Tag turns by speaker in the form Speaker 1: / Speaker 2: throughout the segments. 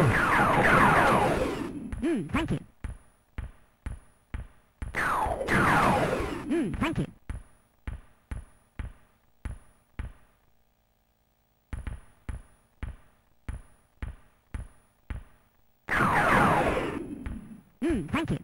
Speaker 1: Mm, thank you. Mm. Mm, thank you.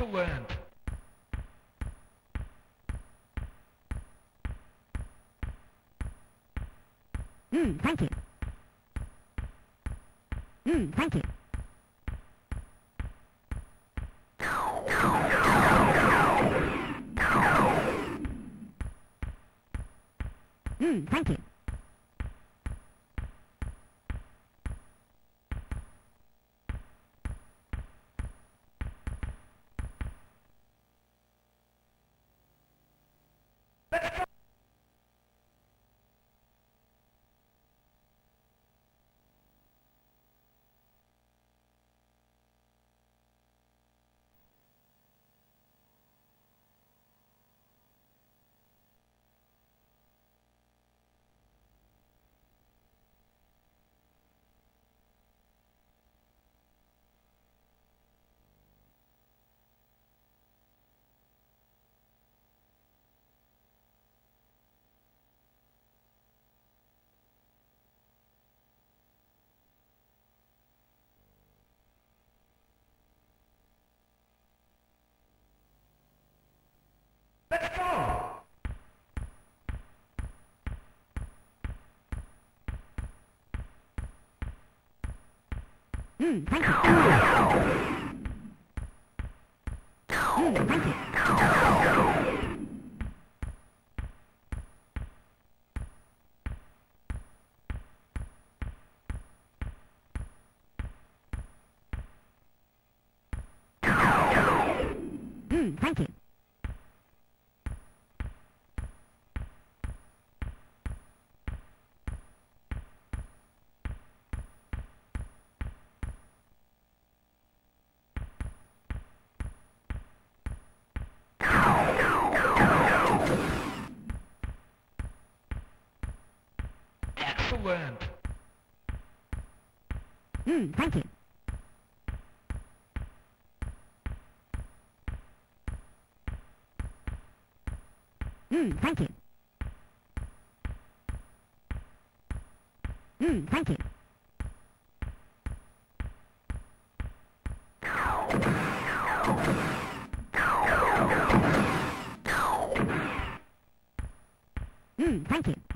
Speaker 2: Excellent.
Speaker 1: Mm, thank you. Mm, thank you. Mm, thank you. Mm. Mm. Mm, thank you.
Speaker 2: Excellent.
Speaker 1: Mm, thank you. Mm, thank you. Mm, thank you. Mm, thank you.